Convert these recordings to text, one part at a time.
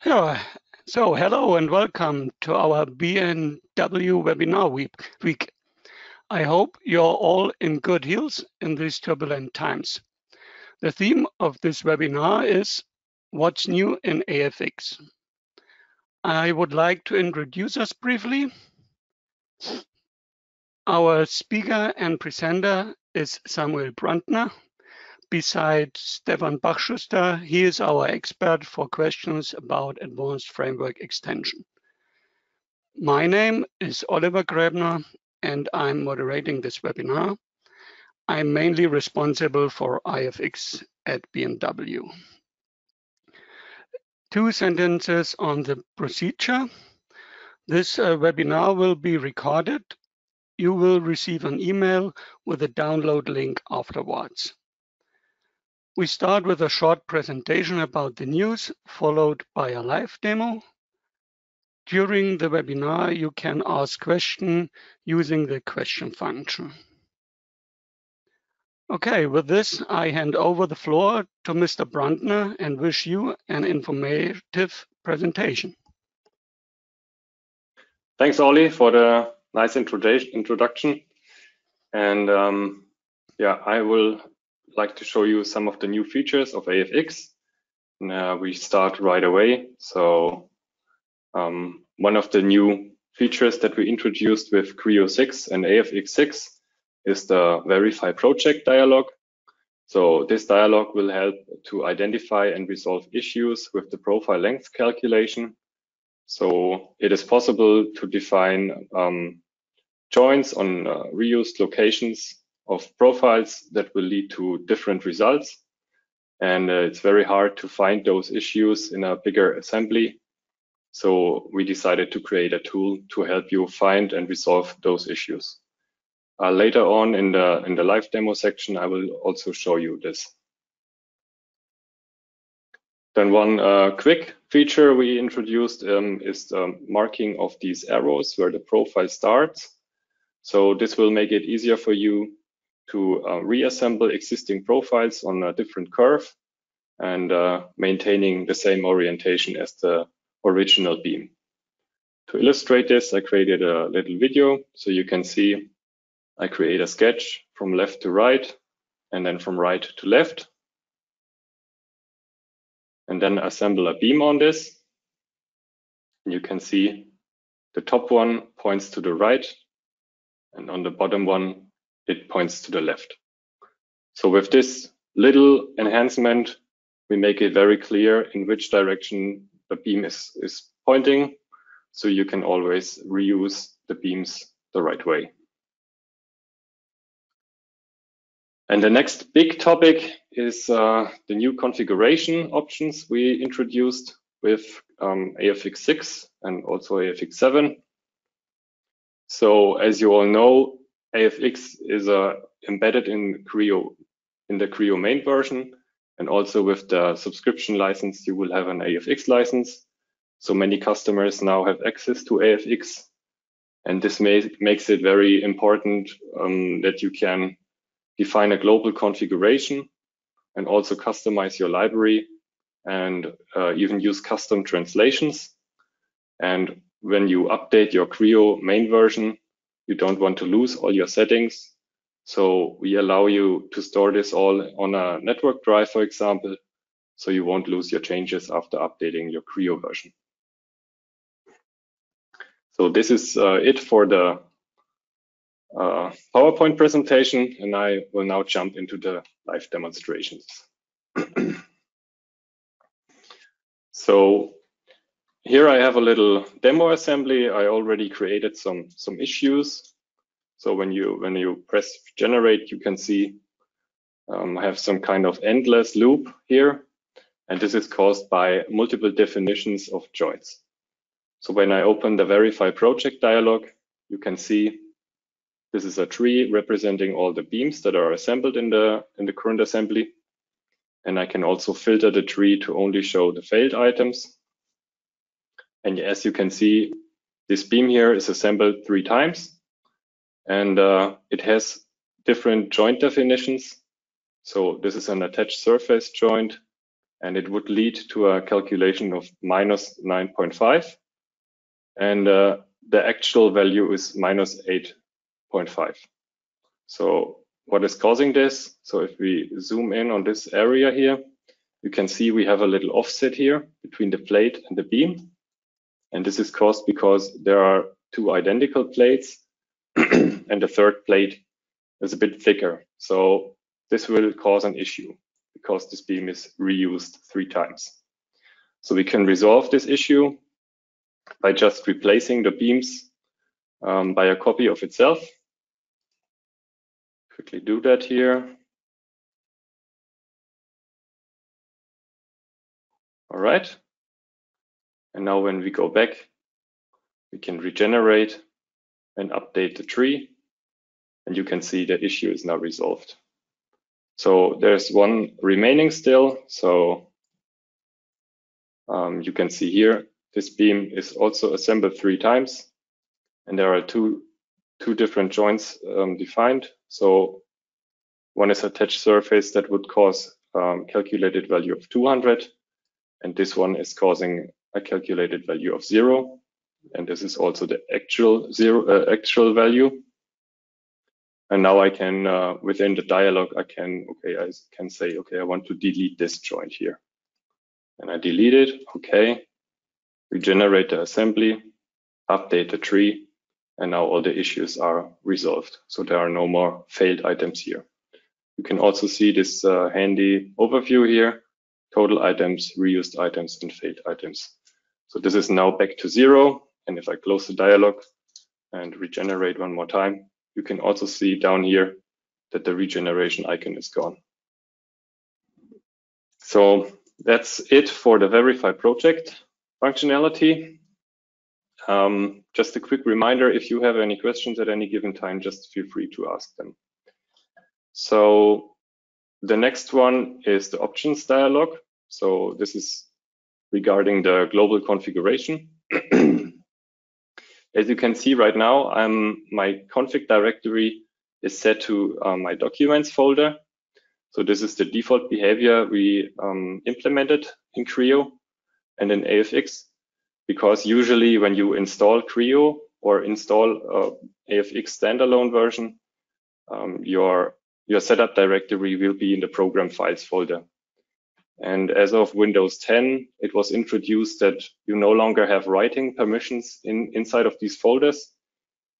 So hello and welcome to our B&W webinar week. I hope you're all in good health in these turbulent times. The theme of this webinar is What's New in AFX? I would like to introduce us briefly. Our speaker and presenter is Samuel Brandner, Besides Stefan Bachschuster, he is our expert for questions about advanced framework extension. My name is Oliver Gräbner, and I'm moderating this webinar. I'm mainly responsible for AFX at B&W. Two sentences on the procedure. This uh, webinar will be recorded. You will receive an email with a download link afterwards. We start with a short presentation about the news, followed by a live demo. During the webinar, you can ask questions using the question function. Okay, with this, I hand over the floor to Mr. Brandner and wish you an informative presentation. Thanks, Ollie, for the nice introduction. And um, yeah, I will like to show you some of the new features of AFX. Uh, we start right away. So um, one of the new features that we introduced with Creo 6 and AFX 6 is the verify project dialog. So this dialog will help to identify and resolve issues with the profile length calculation. So it is possible to define um, joins on uh, reused locations of profiles that will lead to different results. And uh, it's very hard to find those issues in a bigger assembly. So we decided to create a tool to help you find and resolve those issues. Uh, later on in the in the live demo section, I will also show you this. Then one uh, quick feature we introduced um, is the marking of these arrows where the profile starts. So this will make it easier for you to uh, reassemble existing profiles on a different curve and uh, maintaining the same orientation as the original beam. To illustrate this, I created a little video so you can see I create a sketch from left to right and then from right to left and then assemble a beam on this. And you can see the top one points to the right and on the bottom one it points to the left. So with this little enhancement, we make it very clear in which direction the beam is, is pointing. So you can always reuse the beams the right way. And the next big topic is uh, the new configuration options we introduced with um, AFX 6 and also AFX 7. So as you all know, AFX is uh, embedded in Creo, in the Creo main version. And also with the subscription license, you will have an AFX license. So many customers now have access to AFX. And this may, makes it very important um, that you can define a global configuration and also customize your library and uh, even use custom translations. And when you update your Creo main version, you don't want to lose all your settings. So we allow you to store this all on a network drive, for example, so you won't lose your changes after updating your Creo version. So this is uh, it for the uh, PowerPoint presentation, and I will now jump into the live demonstrations. so here I have a little demo assembly. I already created some, some issues. So when you, when you press generate, you can see um, I have some kind of endless loop here. And this is caused by multiple definitions of joints. So when I open the verify project dialog, you can see this is a tree representing all the beams that are assembled in the, in the current assembly. And I can also filter the tree to only show the failed items. And as you can see, this beam here is assembled three times and uh, it has different joint definitions. So this is an attached surface joint. and it would lead to a calculation of minus 9.5 and uh, the actual value is minus 8.5. So what is causing this? So if we zoom in on this area here, you can see we have a little offset here between the plate and the beam. And this is caused because there are two identical plates and the third plate is a bit thicker. So this will cause an issue because this beam is reused three times. So we can resolve this issue by just replacing the beams um, by a copy of itself. Quickly do that here. All right. And now when we go back, we can regenerate and update the tree. And you can see the issue is now resolved. So there's one remaining still. So um, you can see here, this beam is also assembled three times. And there are two, two different joints um, defined. So one is attached surface that would cause um, calculated value of 200. And this one is causing a calculated value of zero. And this is also the actual zero, uh, actual value. And now I can, uh, within the dialog, I can, okay, I can say, okay, I want to delete this joint here. And I delete it, okay. Regenerate the assembly, update the tree, and now all the issues are resolved. So there are no more failed items here. You can also see this uh, handy overview here, total items, reused items, and failed items. So this is now back to zero. And if I close the dialog and regenerate one more time, you can also see down here that the regeneration icon is gone. So that's it for the verify project functionality. Um, just a quick reminder, if you have any questions at any given time, just feel free to ask them. So the next one is the options dialog. So this is regarding the global configuration. As you can see right now, I'm, my config directory is set to uh, my documents folder. So this is the default behavior we um, implemented in Creo and in AFX, because usually when you install Creo or install uh, AFX standalone version, um, your your setup directory will be in the program files folder. And as of Windows 10, it was introduced that you no longer have writing permissions in, inside of these folders.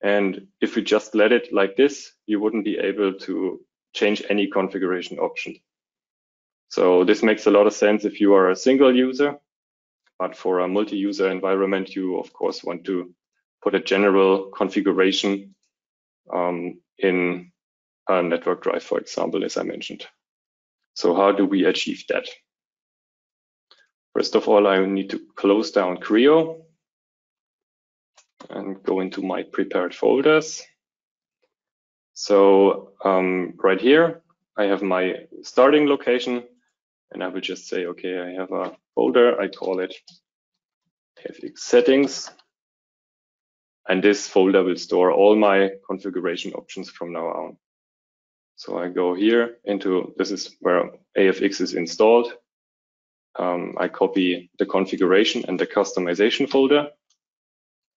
And if you just let it like this, you wouldn't be able to change any configuration option. So this makes a lot of sense if you are a single user, but for a multi-user environment, you of course want to put a general configuration um, in a network drive, for example, as I mentioned. So how do we achieve that? First of all, I need to close down Creo and go into my prepared folders. So um, right here, I have my starting location and I will just say, okay, I have a folder, I call it FX settings. And this folder will store all my configuration options from now on. So I go here into, this is where AFX is installed um, I copy the configuration and the customization folder,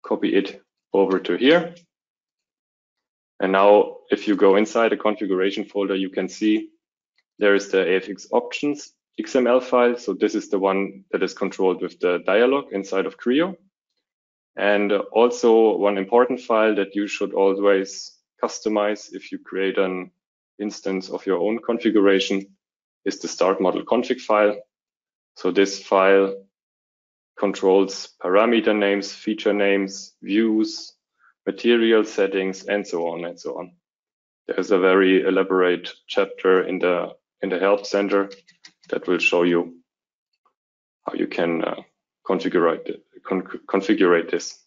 copy it over to here. And now if you go inside the configuration folder, you can see there is the AFX options XML file. So this is the one that is controlled with the dialog inside of Creo. And also one important file that you should always customize if you create an instance of your own configuration is the start model config file. So this file controls parameter names, feature names, views, material settings, and so on and so on. There's a very elaborate chapter in the in the help center that will show you how you can uh, configure it, con configure this.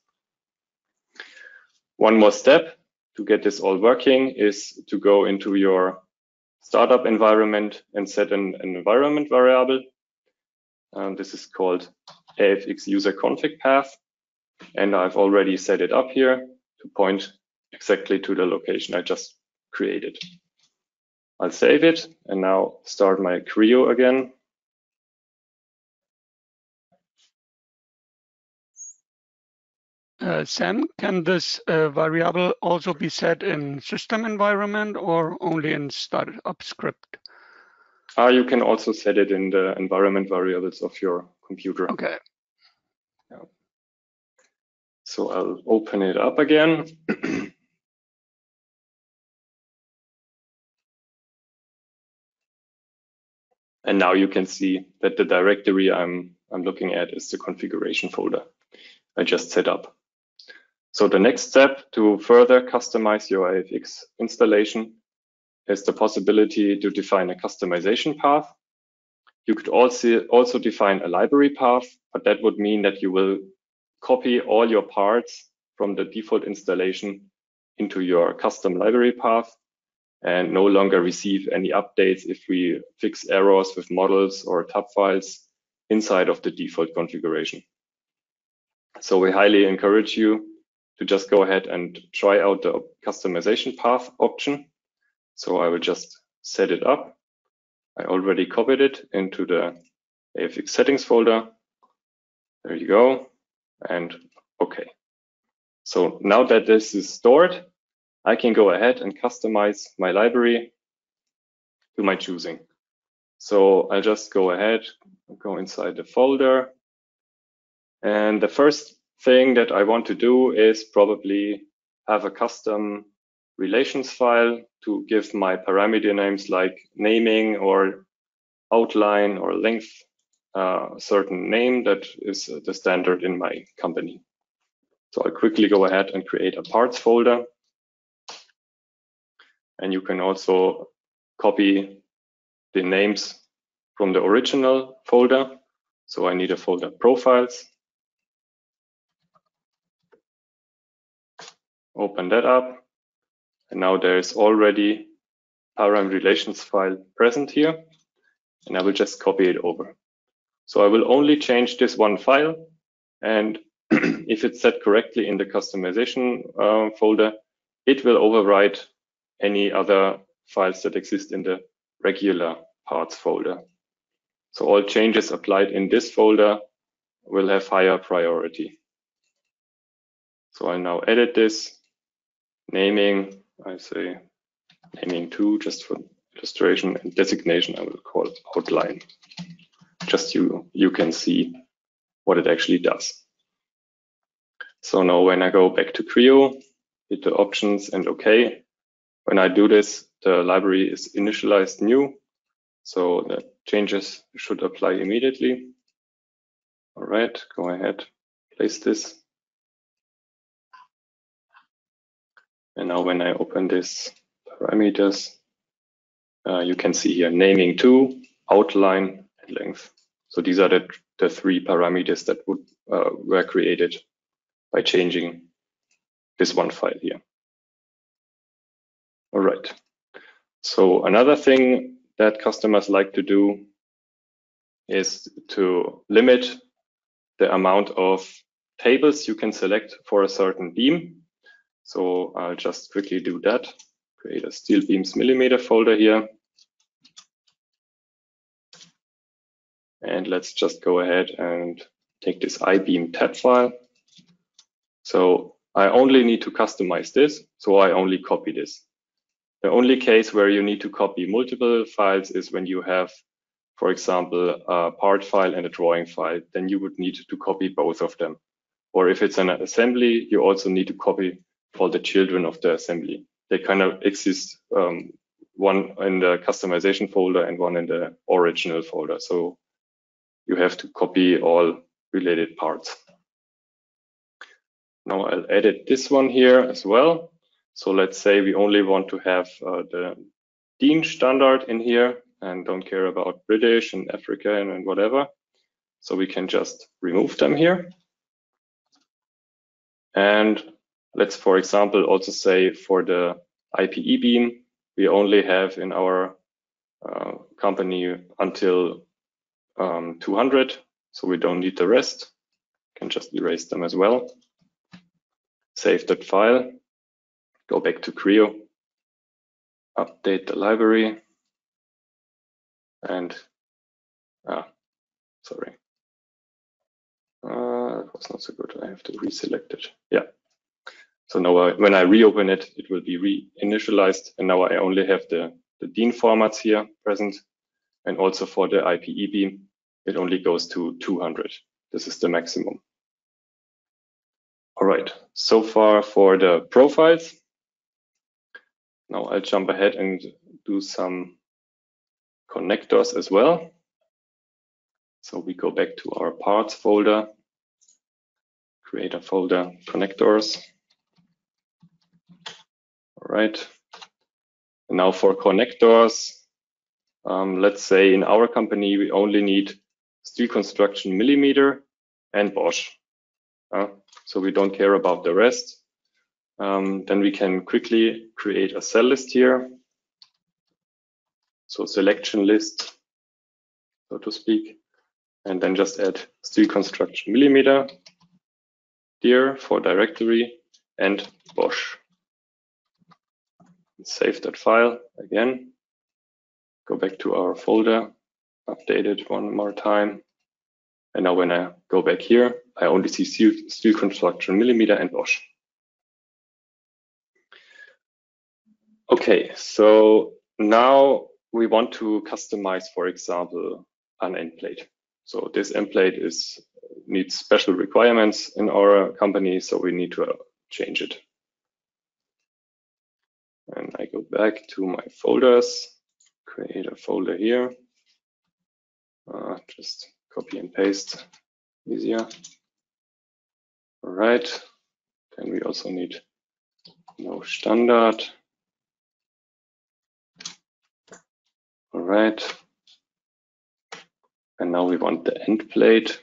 One more step to get this all working is to go into your startup environment and set an, an environment variable. Um, this is called AFX user config path. And I've already set it up here to point exactly to the location I just created. I'll save it and now start my Creo again. Uh, Sam, can this uh, variable also be set in system environment or only in startup script? Uh, you can also set it in the environment variables of your computer. Okay. Yeah. So I'll open it up again. and now you can see that the directory I'm, I'm looking at is the configuration folder I just set up. So the next step to further customize your AFX installation is the possibility to define a customization path. You could also, also define a library path, but that would mean that you will copy all your parts from the default installation into your custom library path and no longer receive any updates if we fix errors with models or tab files inside of the default configuration. So we highly encourage you to just go ahead and try out the customization path option. So I will just set it up. I already copied it into the AFX settings folder. There you go. And okay. So now that this is stored, I can go ahead and customize my library to my choosing. So I'll just go ahead, go inside the folder. And the first thing that I want to do is probably have a custom relations file to give my parameter names like naming or outline or length a uh, certain name that is the standard in my company. So I'll quickly go ahead and create a parts folder. And you can also copy the names from the original folder. So I need a folder profiles. Open that up. And now there's already param relations file present here. And I will just copy it over. So I will only change this one file. And if it's set correctly in the customization uh, folder, it will overwrite any other files that exist in the regular parts folder. So all changes applied in this folder will have higher priority. So I now edit this, naming, I say naming two just for illustration and designation, I will call outline. Just you, you can see what it actually does. So now when I go back to Creo, hit the options and OK, when I do this, the library is initialized new. So the changes should apply immediately. All right, go ahead, place this. And now when I open this parameters, uh, you can see here naming two, outline, and length. So these are the, the three parameters that would, uh, were created by changing this one file here. All right. So another thing that customers like to do is to limit the amount of tables you can select for a certain beam. So I'll just quickly do that. Create a steel beams millimeter folder here. And let's just go ahead and take this iBeam tab file. So I only need to customize this. So I only copy this. The only case where you need to copy multiple files is when you have, for example, a part file and a drawing file, then you would need to copy both of them. Or if it's an assembly, you also need to copy all the children of the assembly. They kind of exist um, one in the customization folder and one in the original folder. So you have to copy all related parts. Now I'll edit this one here as well. So let's say we only want to have uh, the DIN standard in here and don't care about British and African and whatever. So we can just remove them here. And let's, for example, also say for the IPE beam, we only have in our uh, company until um, 200. So we don't need the rest. Can just erase them as well save that file, go back to Creo, update the library, and, ah, sorry. Uh, that was not so good. I have to reselect it. Yeah. So now I, when I reopen it, it will be re-initialized. And now I only have the, the DIN formats here present. And also for the IPEB, it only goes to 200. This is the maximum. All right, so far for the profiles. Now I'll jump ahead and do some connectors as well. So we go back to our parts folder, create a folder connectors. All right. Now for connectors, um, let's say in our company, we only need steel construction millimeter and Bosch. Uh, so we don't care about the rest. Um, then we can quickly create a cell list here. So selection list, so to speak, and then just add steel construction millimeter, here for directory, and Bosch. Save that file again. Go back to our folder, update it one more time. And now when I go back here, I only see steel, steel construction millimeter and Bosch. Okay, so now we want to customize, for example, an end plate. So this end plate is needs special requirements in our company, so we need to change it. And I go back to my folders, create a folder here, uh, just copy and paste, easier. All right, then we also need no standard. All right. And now we want the end plate.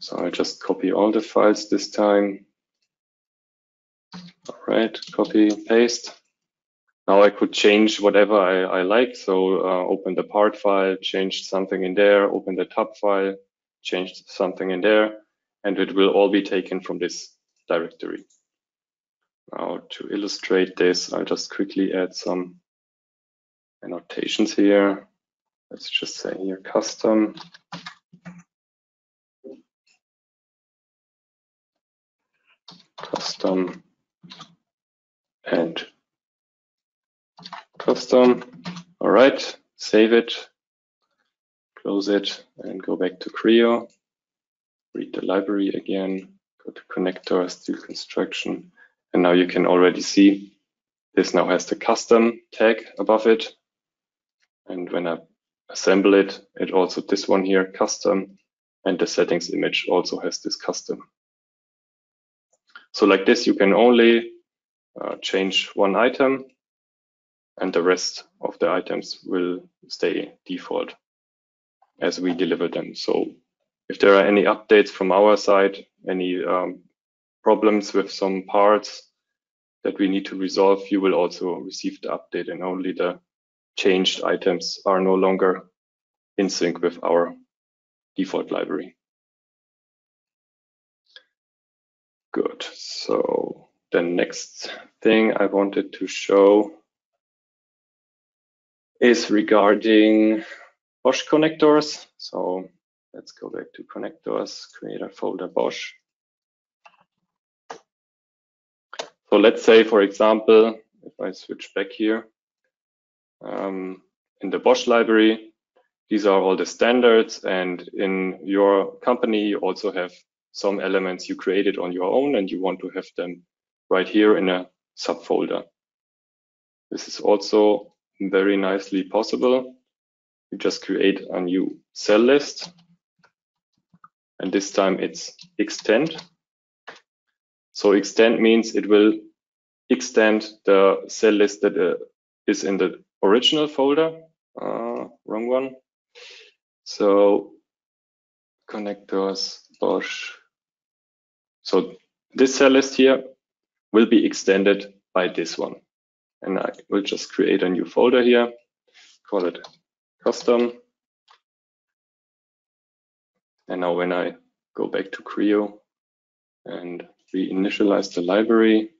So I'll just copy all the files this time. All right, copy, paste. Now I could change whatever I, I like. So uh, open the part file, change something in there, open the tab file, change something in there, and it will all be taken from this directory. Now to illustrate this, I'll just quickly add some annotations here. Let's just say here custom. Custom and custom. All right, save it, close it, and go back to Creo. Read the library again, go to connector, steel construction. And now you can already see this now has the custom tag above it. And when I assemble it, it also this one here, custom, and the settings image also has this custom. So like this, you can only uh, change one item and the rest of the items will stay default as we deliver them. So if there are any updates from our side, any um, problems with some parts that we need to resolve, you will also receive the update and only the changed items are no longer in sync with our default library. Good. So the next thing I wanted to show is regarding Bosch connectors. So let's go back to connectors, create a folder Bosch. So let's say, for example, if I switch back here, um, in the Bosch library, these are all the standards. And in your company, you also have some elements you created on your own and you want to have them right here in a subfolder. This is also very nicely possible. You just create a new cell list. And this time it's extend. So extend means it will extend the cell list that uh, is in the original folder. Uh, wrong one. So connectors, Bosch. So this cell list here will be extended by this one and I will just create a new folder here, call it custom. And now when I go back to Creo and reinitialize the library,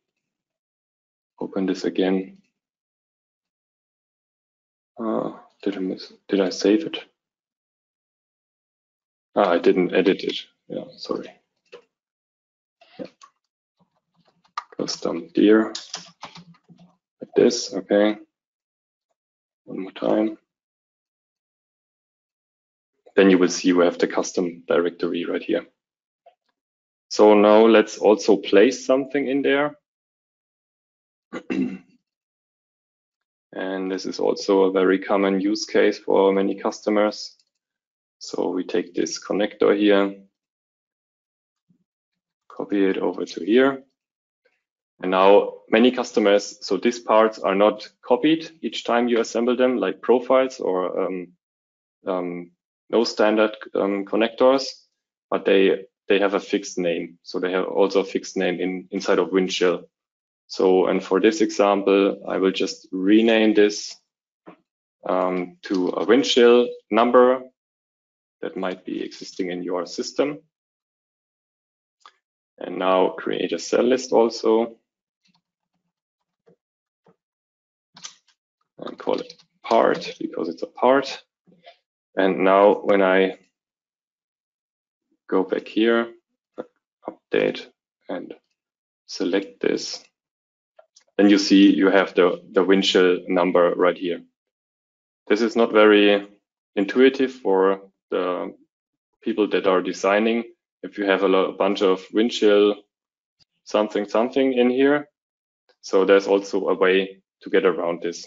open this again. Uh, did I miss, did I save it? Ah, I didn't edit it. Yeah, sorry. Yeah. Custom dear this. Okay. One more time. Then you will see we have the custom directory right here. So now let's also place something in there. and this is also a very common use case for many customers. So we take this connector here, copy it over to here. And now many customers, so these parts are not copied each time you assemble them like profiles or um, um, no standard um, connectors, but they they have a fixed name. So they have also a fixed name in inside of Windchill. So, and for this example, I will just rename this um, to a Windchill number that might be existing in your system. And now create a cell list also. And call it part because it's a part. And now when I go back here, update and select this, then you see you have the, the Windchill number right here. This is not very intuitive for the people that are designing. If you have a, a bunch of Windchill something something in here, so there's also a way to get around this.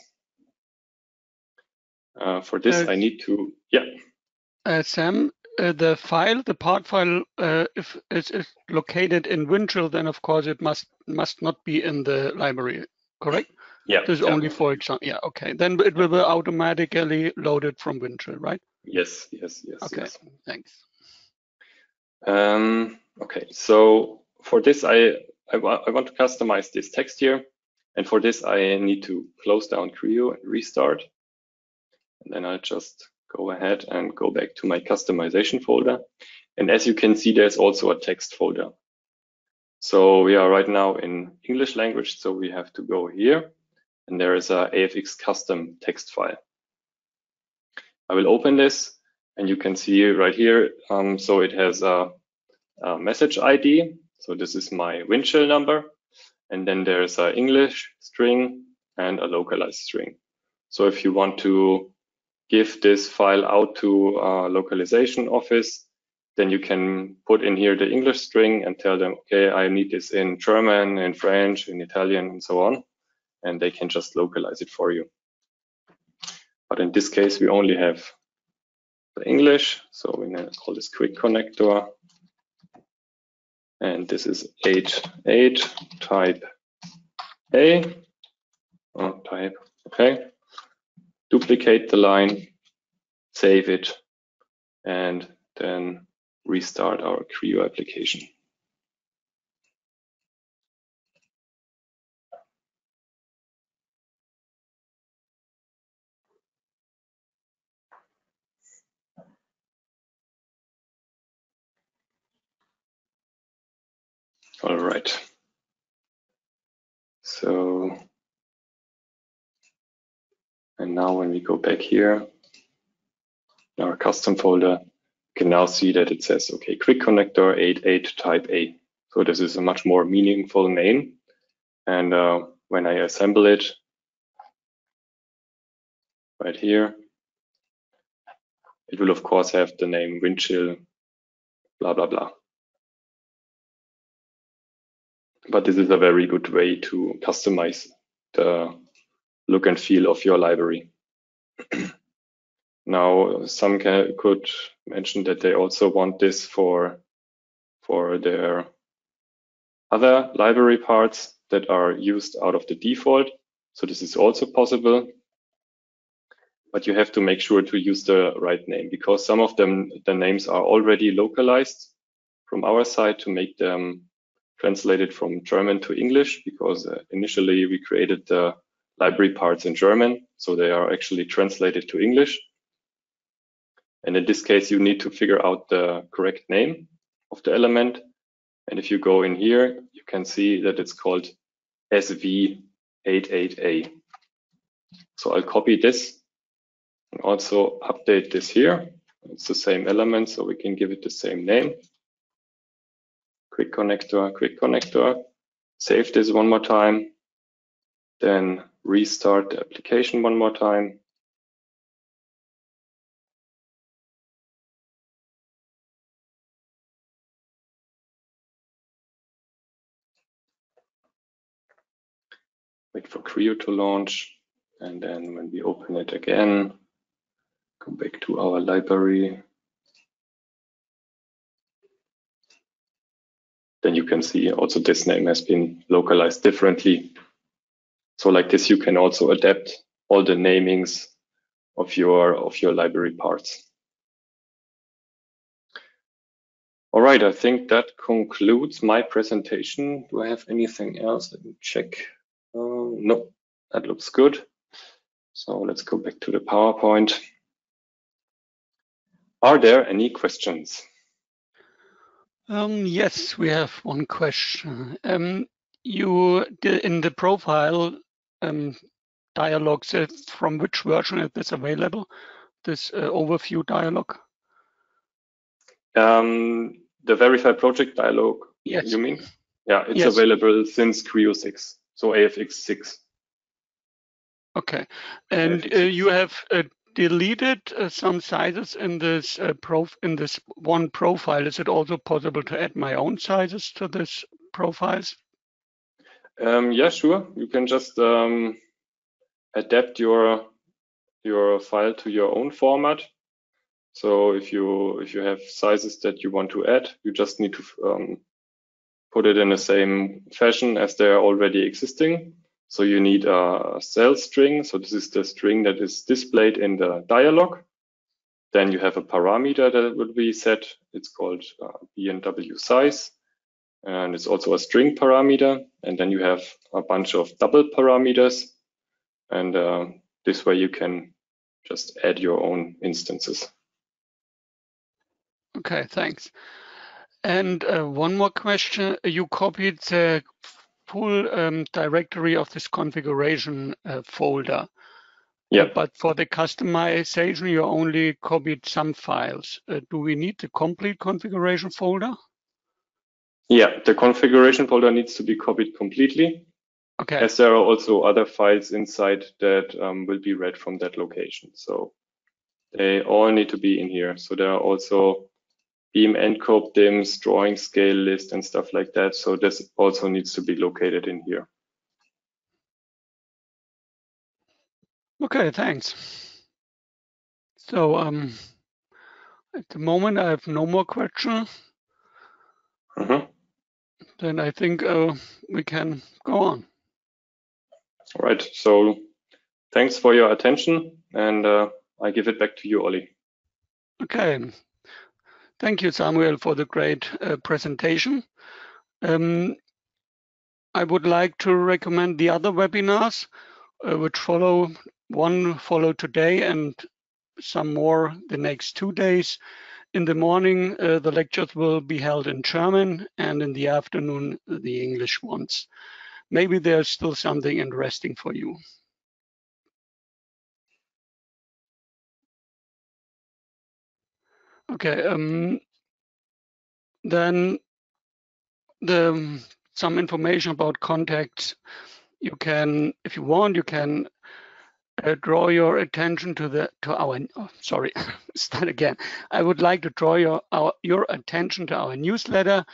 Uh, for this, uh, I need to, yeah. Uh, Sam, uh, the file, the part file, uh, if it's, located in Windchill, then of course it must must not be in the library, correct? Yeah. This is yeah. only for example. Yeah. Okay. Then it will be automatically loaded from Windchill, right? Yes. Yes. Yes. Okay. Yes. Thanks. Um, okay. So for this, I I, I want to customize this text here, and for this I need to close down Creo and restart. And then I'll just go ahead and go back to my customization folder. And as you can see, there's also a text folder. So we are right now in English language, so we have to go here and there is a AFX custom text file. I will open this and you can see right here, um, so it has a, a, message ID. So this is my Windchill number. And then there's an English string and a localized string. So if you want to give this file out to a localization office, then you can put in here the English string and tell them, okay, I need this in German, in French, in Italian, and so on. And they can just localize it for you. But in this case, we only have the English. So to call this quick connector. And this is 88 type A. Oh, type, okay duplicate the line, save it, and then restart our Creo application. All right. So and now when we go back here, in our custom folder, you can now see that it says, okay, quick connector 88 type A. So this is a much more meaningful name. And uh, when I assemble it right here, it will of course have the name Windchill, blah, blah, blah. But this is a very good way to customize the look and feel of your library. now, some can, could mention that they also want this for, for their other library parts that are used out of the default. So this is also possible, but you have to make sure to use the right name because some of them, the names are already localized from our side to make them translated from German to English because uh, initially we created the library parts in German, so they are actually translated to English. And in this case, you need to figure out the correct name of the element. And if you go in here, you can see that it's called SV88A. So I'll copy this and also update this here. It's the same element, so we can give it the same name. Quick connector, quick connector. save this one more time, then restart the application one more time. Wait for Creo to launch. And then when we open it again, go back to our library. Then you can see also this name has been localized differently. So like this, you can also adapt all the namings of your of your library parts. All right, I think that concludes my presentation. Do I have anything else? Let me check. Uh, no, that looks good. So let's go back to the PowerPoint. Are there any questions? Um, yes, we have one question. Um, you in the profile um, dialog said from which version is this available? This uh, overview dialog? Um, the verify project dialog, yes. you mean? Yeah, it's yes. available since Creo 6, so AFX 6. Okay, and uh, you have uh, deleted uh, some sizes in this uh, prof in this one profile. Is it also possible to add my own sizes to this profiles? Um, yeah, sure. You can just um, adapt your your file to your own format. So if you if you have sizes that you want to add, you just need to um, put it in the same fashion as they are already existing. So you need a cell string. So this is the string that is displayed in the dialog. Then you have a parameter that will be set. It's called uh, BNW size. And it's also a string parameter. And then you have a bunch of double parameters. And uh, this way you can just add your own instances. Okay, thanks. And uh, one more question. You copied the full um, directory of this configuration uh, folder. Yeah. But for the customization, you only copied some files. Uh, do we need the complete configuration folder? Yeah, the configuration folder needs to be copied completely. Okay. As there are also other files inside that um, will be read from that location. So they all need to be in here. So there are also beam encope dims, drawing scale list and stuff like that. So this also needs to be located in here. Okay, thanks. So um, at the moment, I have no more questions. Mm -hmm. Then I think uh, we can go on. All right. So thanks for your attention, and uh, I give it back to you, Ollie. Okay. Thank you, Samuel, for the great uh, presentation. Um, I would like to recommend the other webinars, uh, which follow, one follow today and some more the next two days. In the morning, uh, the lectures will be held in German and in the afternoon, the English ones. Maybe there's still something interesting for you. Okay, um, then the some information about contacts. You can, if you want, you can draw your attention to the to our. Oh, sorry, start again. I would like to draw your our your attention to our newsletter,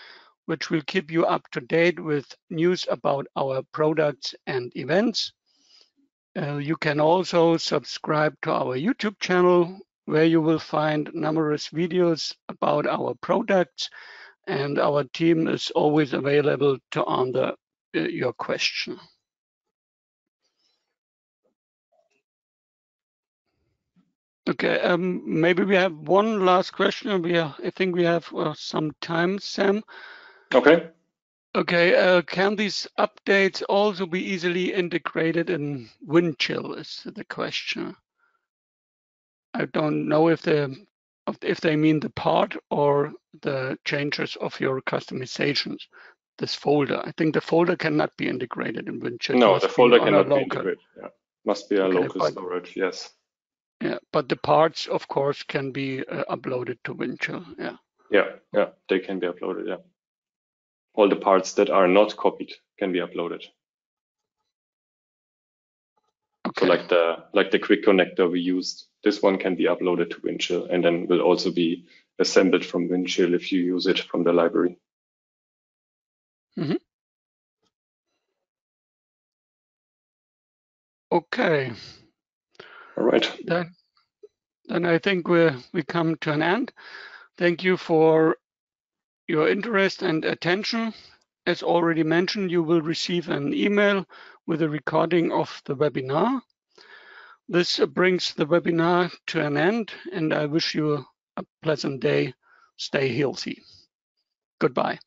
which will keep you up to date with news about our products and events. Uh, you can also subscribe to our YouTube channel, where you will find numerous videos about our products and our team is always available to answer uh, your question. Okay, um, maybe we have one last question. We are, I think we have uh, some time, Sam. Okay. Okay, uh, can these updates also be easily integrated in Windchill is the question. I don't know if the if they mean the part or the changes of your customizations. This folder, I think the folder cannot be integrated in Windchill. No, the folder cannot be integrated. Yeah. Must be a okay, local storage. Yes. Yeah, but the parts, of course, can be uh, uploaded to Windchill. Yeah. Yeah, yeah, they can be uploaded. Yeah. all the parts that are not copied can be uploaded. Okay. So like the like the quick connector we used, this one can be uploaded to Windchill and then will also be assembled from Windchill if you use it from the library. Mm -hmm. Okay. All right. Then, then I think we we come to an end. Thank you for your interest and attention. As already mentioned, you will receive an email with a recording of the webinar. This brings the webinar to an end, and I wish you a pleasant day. Stay healthy. Goodbye.